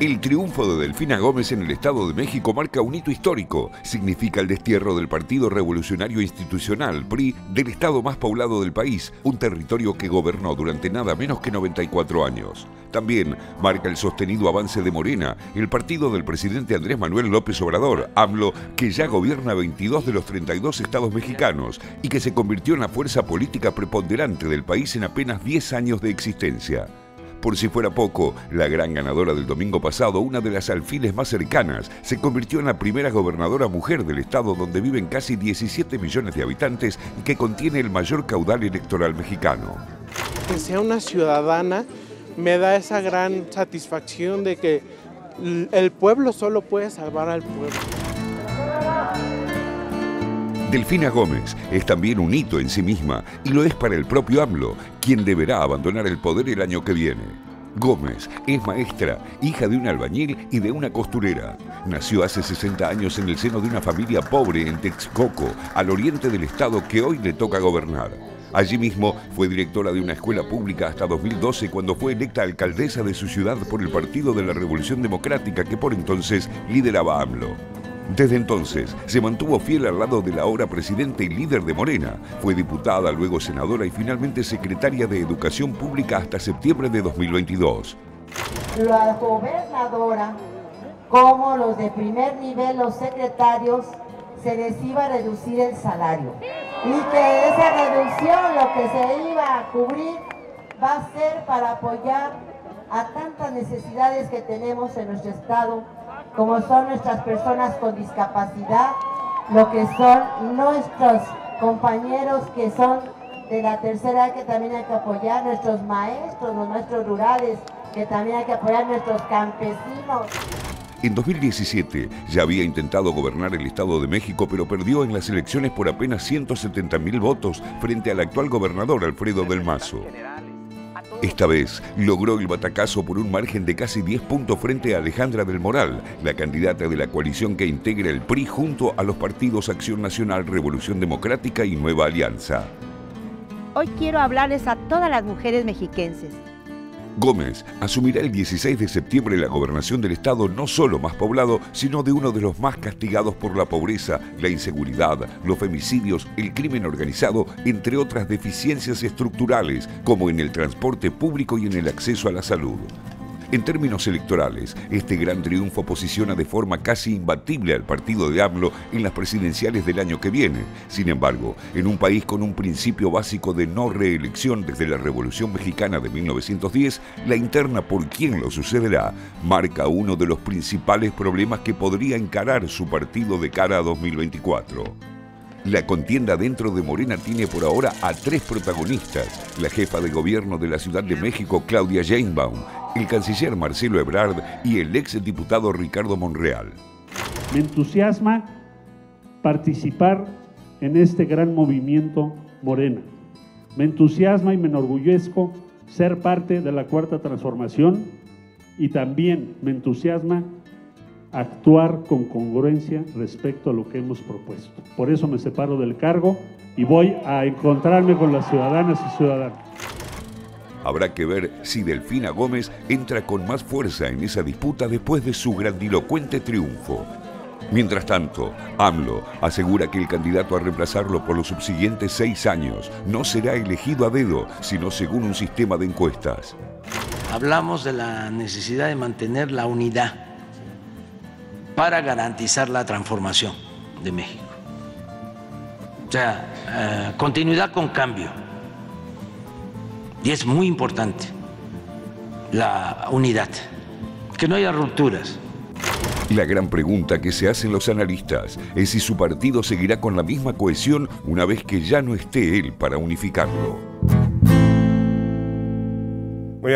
El triunfo de Delfina Gómez en el Estado de México marca un hito histórico. Significa el destierro del Partido Revolucionario Institucional, PRI, del estado más poblado del país, un territorio que gobernó durante nada menos que 94 años. También marca el sostenido avance de Morena, el partido del presidente Andrés Manuel López Obrador, AMLO, que ya gobierna 22 de los 32 estados mexicanos y que se convirtió en la fuerza política preponderante del país en apenas 10 años de existencia. Por si fuera poco, la gran ganadora del domingo pasado, una de las alfiles más cercanas, se convirtió en la primera gobernadora mujer del estado donde viven casi 17 millones de habitantes y que contiene el mayor caudal electoral mexicano. Que sea una ciudadana me da esa gran satisfacción de que el pueblo solo puede salvar al pueblo. Delfina Gómez es también un hito en sí misma y lo es para el propio AMLO, quien deberá abandonar el poder el año que viene. Gómez es maestra, hija de un albañil y de una costurera. Nació hace 60 años en el seno de una familia pobre en Texcoco, al oriente del estado que hoy le toca gobernar. Allí mismo fue directora de una escuela pública hasta 2012 cuando fue electa alcaldesa de su ciudad por el Partido de la Revolución Democrática que por entonces lideraba AMLO. Desde entonces se mantuvo fiel al lado de la ahora presidente y líder de Morena. Fue diputada, luego senadora y finalmente secretaria de Educación Pública hasta septiembre de 2022. La gobernadora, como los de primer nivel, los secretarios, se les iba a reducir el salario. Y que esa reducción, lo que se iba a cubrir, va a ser para apoyar a tantas necesidades que tenemos en nuestro estado como son nuestras personas con discapacidad, lo que son nuestros compañeros que son de la tercera edad que también hay que apoyar, nuestros maestros, los maestros rurales, que también hay que apoyar, nuestros campesinos. En 2017 ya había intentado gobernar el Estado de México, pero perdió en las elecciones por apenas 170 mil votos frente al actual gobernador Alfredo del Mazo. Esta vez logró el batacazo por un margen de casi 10 puntos frente a Alejandra del Moral, la candidata de la coalición que integra el PRI junto a los partidos Acción Nacional, Revolución Democrática y Nueva Alianza. Hoy quiero hablarles a todas las mujeres mexiquenses Gómez asumirá el 16 de septiembre la gobernación del estado no solo más poblado, sino de uno de los más castigados por la pobreza, la inseguridad, los femicidios, el crimen organizado, entre otras deficiencias estructurales, como en el transporte público y en el acceso a la salud. En términos electorales, este gran triunfo posiciona de forma casi imbatible al partido de AMLO en las presidenciales del año que viene. Sin embargo, en un país con un principio básico de no reelección desde la Revolución Mexicana de 1910, la interna por quién lo sucederá marca uno de los principales problemas que podría encarar su partido de cara a 2024. La contienda dentro de Morena tiene por ahora a tres protagonistas, la jefa de gobierno de la Ciudad de México, Claudia Sheinbaum, el canciller Marcelo Ebrard y el ex diputado Ricardo Monreal. Me entusiasma participar en este gran movimiento Morena. Me entusiasma y me enorgullezco ser parte de la cuarta transformación y también me entusiasma actuar con congruencia respecto a lo que hemos propuesto. Por eso me separo del cargo y voy a encontrarme con las ciudadanas y ciudadanos. Habrá que ver si Delfina Gómez entra con más fuerza en esa disputa después de su grandilocuente triunfo. Mientras tanto, AMLO asegura que el candidato a reemplazarlo por los subsiguientes seis años no será elegido a dedo, sino según un sistema de encuestas. Hablamos de la necesidad de mantener la unidad para garantizar la transformación de México. O sea, eh, continuidad con cambio. Y es muy importante la unidad, que no haya rupturas. La gran pregunta que se hacen los analistas es si su partido seguirá con la misma cohesión una vez que ya no esté él para unificarlo.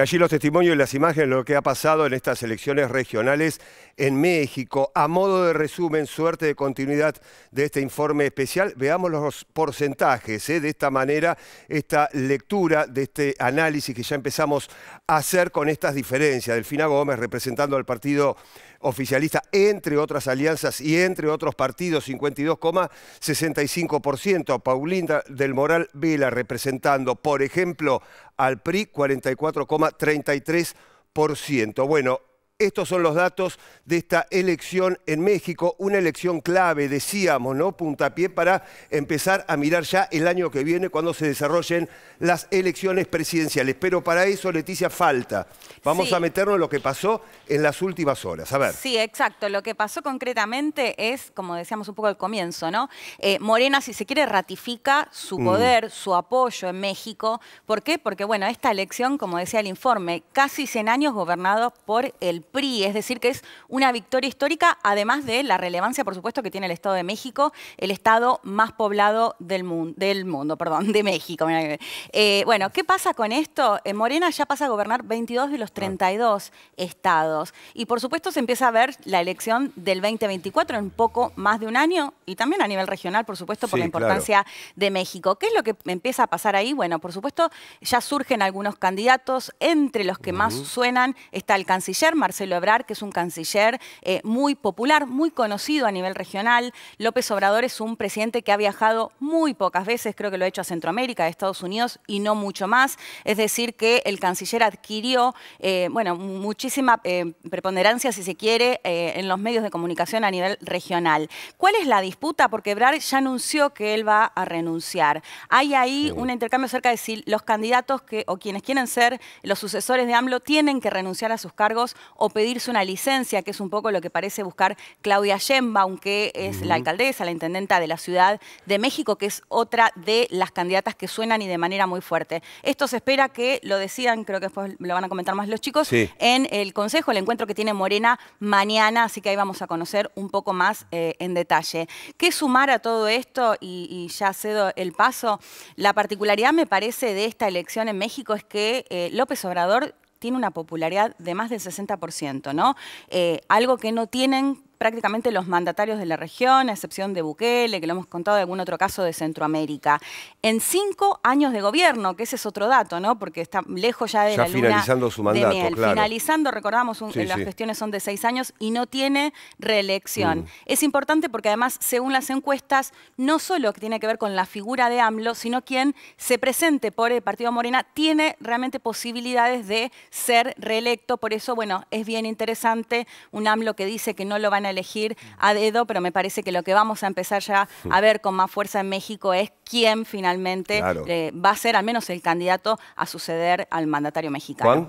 Allí los testimonios y las imágenes de lo que ha pasado en estas elecciones regionales en México. A modo de resumen, suerte de continuidad de este informe especial, veamos los porcentajes. ¿eh? De esta manera, esta lectura de este análisis que ya empezamos a hacer con estas diferencias. Delfina Gómez representando al partido oficialista, entre otras alianzas y entre otros partidos, 52,65%. Paulina del Moral Vela representando, por ejemplo, al PRI, 44,33%. Bueno, Estos son los datos de esta elección en México, una elección clave, decíamos, ¿no? Puntapié para empezar a mirar ya el año que viene cuando se desarrollen las elecciones presidenciales. Pero para eso, Leticia, falta. Vamos Sí. a meternos en lo que pasó en las últimas horas. A ver. Sí, exacto. Lo que pasó concretamente es, como decíamos un poco al comienzo, ¿no? Eh, Morena, si se quiere, ratifica su Mm. poder, su apoyo en México. ¿Por qué? Porque, bueno, esta elección, como decía el informe, casi 100 años gobernado por el PRI, es decir, que es una victoria histórica, además de la relevancia, por supuesto, que tiene el Estado de México, el Estado más poblado del, mundo, del mundo, perdón, de México. Eh, bueno, ¿qué pasa con esto? Eh, Morena ya pasa a gobernar 22 de los 32 estados. Y por supuesto se empieza a ver la elección del 2024 en poco más de un año y también a nivel regional, por supuesto, por Sí, la importancia de México. ¿Qué es lo que empieza a pasar ahí? Bueno, por supuesto, ya surgen algunos candidatos. Entre los que más suenan está el canciller Marcelo Ebrard, que es un canciller eh, muy popular, muy conocido a nivel regional. López Obrador es un presidente que ha viajado muy pocas veces, creo que lo ha hecho a Centroamérica, a Estados Unidos y no mucho más. Es decir, que el canciller adquirió, eh, bueno, muchísima eh, preponderancia, si se quiere, en los medios de comunicación a nivel regional. ¿Cuál es la disputa? Porque Ebrard ya anunció que él va a renunciar. Hay ahí un intercambio acerca de si los candidatos que, o quienes quieren ser los sucesores de AMLO tienen que renunciar a sus cargos o pedirse una licencia, que es un poco lo que parece buscar Claudia Sheinbaum, que es la alcaldesa, la intendenta de la Ciudad de México, que es otra de las candidatas que suenan y de manera muy fuerte. Esto se espera que lo decidan, creo que después lo van a comentar más los chicos, Sí. en el Consejo, el encuentro que tiene Morena mañana, así que ahí vamos a conocer un poco más eh, en detalle. ¿Qué sumar a todo esto? Y, y ya cedo el paso. La particularidad, me parece, de esta elección en México es que eh, López Obrador tiene una popularidad de más del 60%, ¿no? Eh, algo que no tienen prácticamente los mandatarios de la región, a excepción de Bukele, que lo hemos contado de algún otro caso de Centroamérica. En cinco años de gobierno, que ese es otro dato, ¿no? Porque está lejos ya de Ya la luna finalizando su de mandato, miel. claro. Finalizando, recordamos, un- Sí, las sí. gestiones son de seis años y no tiene reelección. Mm. Es importante porque además, según las encuestas, no solo tiene que ver con la figura de AMLO, sino quien se presente por el Partido Morena tiene realmente posibilidades de ser reelecto. Por eso, bueno, es bien interesante un AMLO que dice que no lo van a elegir a dedo, pero me parece que lo que vamos a empezar ya a ver con más fuerza en México es quién finalmente Claro. eh, va a ser al menos el candidato a suceder al mandatario mexicano. Juan.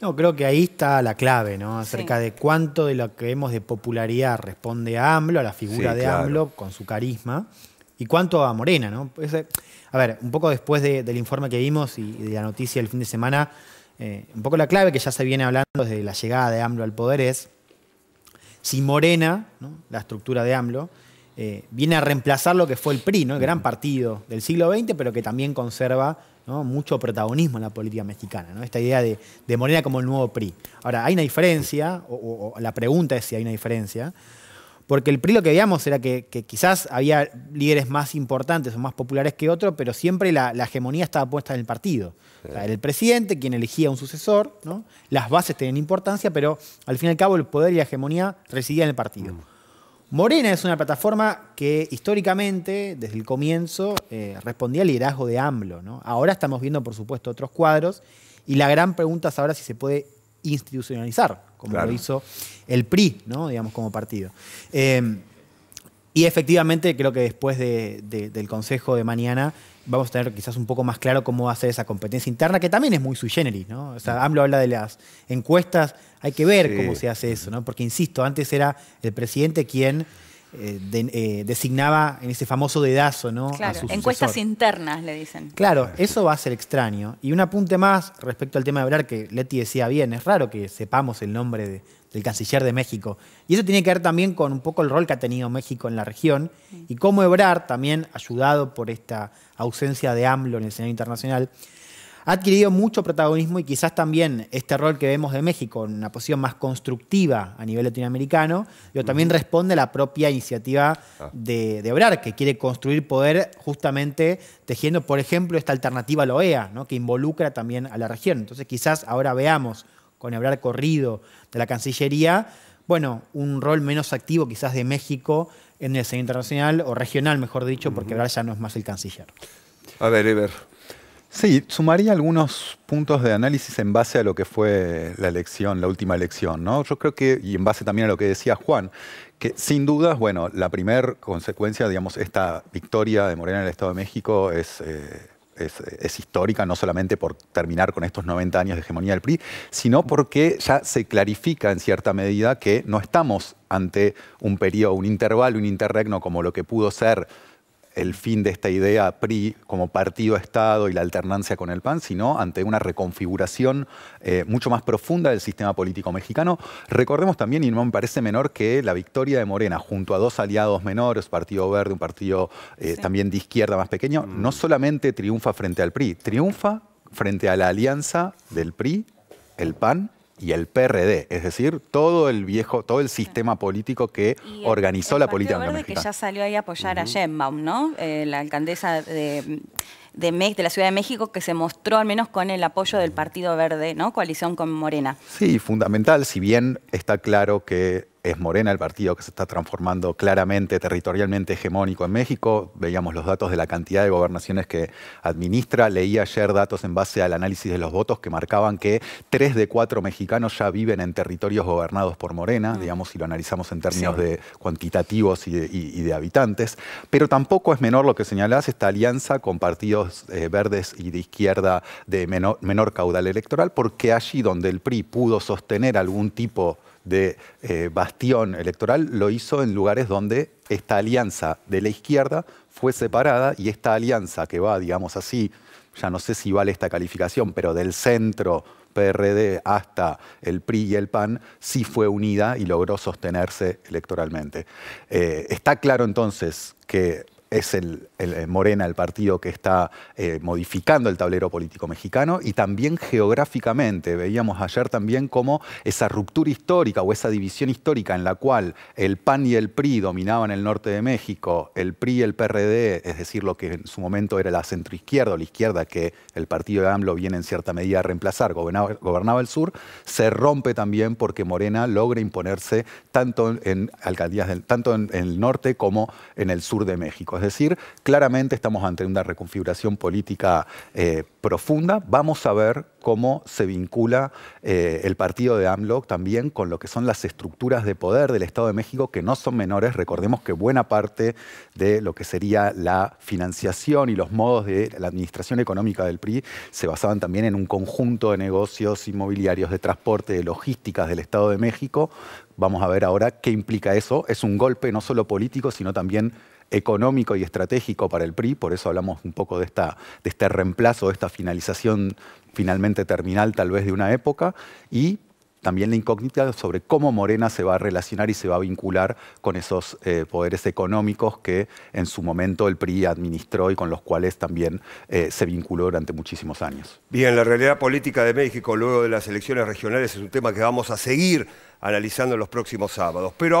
No, creo que ahí está la clave, ¿no? Sí. Acerca de cuánto de lo que vemos de popularidad responde a AMLO, a la figura Sí, de claro. AMLO con su carisma, y cuánto a Morena, ¿no? Ese- a ver, un poco después de- del informe que vimos y, y de la noticia del fin de semana, eh, un poco la clave que ya se viene hablando desde la llegada de AMLO al poder es si Morena, ¿no? la estructura de AMLO, eh, viene a reemplazar lo que fue el PRI, ¿no? el gran partido del siglo XX, pero que también conserva ¿no? mucho protagonismo en la política mexicana. ¿no? Esta idea de, de Morena como el nuevo PRI. Ahora, hay una diferencia, o, o- o la pregunta es si hay una diferencia, porque el PRI lo que veíamos era que, que quizás había líderes más importantes o más populares que otros, pero siempre la, la hegemonía estaba puesta en el partido. O sea, era el presidente quien elegía un sucesor, ¿no? las bases tenían importancia, pero al fin y al cabo el poder y la hegemonía residían en el partido. Morena es una plataforma que históricamente, desde el comienzo, eh, respondía al liderazgo de AMLO. ¿no? Ahora estamos viendo, por supuesto, otros cuadros y la gran pregunta es ahora si se puede institucionalizar, como Claro. lo hizo el PRI, ¿no? digamos, como partido. Eh, y efectivamente creo que después de- de- del Consejo de mañana vamos a tener quizás un poco más claro cómo va a ser esa competencia interna, que también es muy sui generis. ¿no? O sea, AMLO habla de las encuestas, hay que ver Sí. cómo se hace eso, ¿no? porque insisto, antes era el presidente quien eh, de- eh, designaba en ese famoso dedazo ¿no? a Claro, su encuestas internas, le dicen. Claro, eso va a ser extraño. Y un apunte más respecto al tema de hablar que Leti decía bien, es raro que sepamos el nombre de- del canciller de México. Y eso tiene que ver también con un poco el rol que ha tenido México en la región y cómo Ebrard, también ayudado por esta ausencia de AMLO en el escenario internacional, ha adquirido mucho protagonismo y quizás también este rol que vemos de México en una posición más constructiva a nivel latinoamericano, pero también responde a la propia iniciativa de, de Ebrard, que quiere construir poder justamente tejiendo, por ejemplo, esta alternativa a la OEA, ¿no? que involucra también a la región. Entonces quizás ahora veamos con Ebrard corrido de la Cancillería, bueno, un rol menos activo quizás de México en el escenario internacional, o regional, mejor dicho, porque Ebrard ya no es más el canciller. A ver, Ever. Sí, sumaría algunos puntos de análisis en base a lo que fue la elección, la última elección, ¿no? Yo creo que, y en base también a lo que decía Juan, que sin dudas, bueno, la primera consecuencia, digamos, esta victoria de Morena en el Estado de México es, eh, es, histórica, no solamente por terminar con estos 90 años de hegemonía del PRI, sino porque ya se clarifica en cierta medida que no estamos ante un periodo, un intervalo, un interregno como lo que pudo ser el fin de esta idea PRI como partido-Estado y la alternancia con el PAN, sino ante una reconfiguración eh, mucho más profunda del sistema político mexicano. Recordemos también, y no me parece menor, que la victoria de Morena junto a dos aliados menores, Partido Verde, un partido eh, también de izquierda más pequeño, mm. no solamente triunfa frente al PRI, triunfa frente a la alianza del PRI, el PAN y el PRD, es decir, todo el viejo, todo el sistema político que organizó la política Verde que ya salió ahí a apoyar a Sheinbaum, ¿no? Eh, la alcaldesa de, de, de la Ciudad de México que se mostró al menos con el apoyo del Partido Verde, ¿no? Coalición con Morena. Sí, fundamental, si bien está claro que es Morena el partido que se está transformando claramente territorialmente hegemónico en México. Veíamos los datos de la cantidad de gobernaciones que administra. Leí ayer datos en base al análisis de los votos que marcaban que tres de cuatro mexicanos ya viven en territorios gobernados por Morena, mm. digamos, si lo analizamos en términos de cuantitativos y de, habitantes. Pero tampoco es menor lo que señalás, esta alianza con partidos eh, verdes y de izquierda de menor, caudal electoral, porque allí donde el PRI pudo sostener algún tipo de eh, bastión electoral, lo hizo en lugares donde esta alianza de la izquierda fue separada y esta alianza que va, digamos así, ya no sé si vale esta calificación, pero del centro PRD hasta el PRI y el PAN, sí fue unida y logró sostenerse electoralmente. Eh, está claro entonces que es el, eh, Morena el partido que está eh, modificando el tablero político mexicano y también geográficamente. Veíamos ayer también cómo esa ruptura histórica o esa división histórica en la cual el PAN y el PRI dominaban el norte de México, el PRI y el PRD, es decir, lo que en su momento era la centroizquierda o la izquierda que el partido de AMLO viene en cierta medida a reemplazar, gobernaba, gobernaba el sur, se rompe también porque Morena logra imponerse tanto en alcaldías tanto en el norte como en el sur de México. Decir, claramente estamos ante una reconfiguración política eh, profunda. Vamos a ver cómo se vincula eh, el partido de AMLO también con lo que son las estructuras de poder del Estado de México, que no son menores. Recordemos que buena parte de lo que sería la financiación y los modos de la administración económica del PRI se basaban también en un conjunto de negocios inmobiliarios, de transporte, de logísticas del Estado de México. Vamos a ver ahora qué implica eso. Es un golpe no solo político, sino también económico y estratégico para el PRI, por eso hablamos un poco de, esta, de este reemplazo, de esta finalización finalmente terminal tal vez de una época, y también la incógnita sobre cómo Morena se va a relacionar y se va a vincular con esos eh, poderes económicos que en su momento el PRI administró y con los cuales también eh, se vinculó durante muchísimos años. Bien, la realidad política de México luego de las elecciones regionales es un tema que vamos a seguir analizando en los próximos sábados. Pero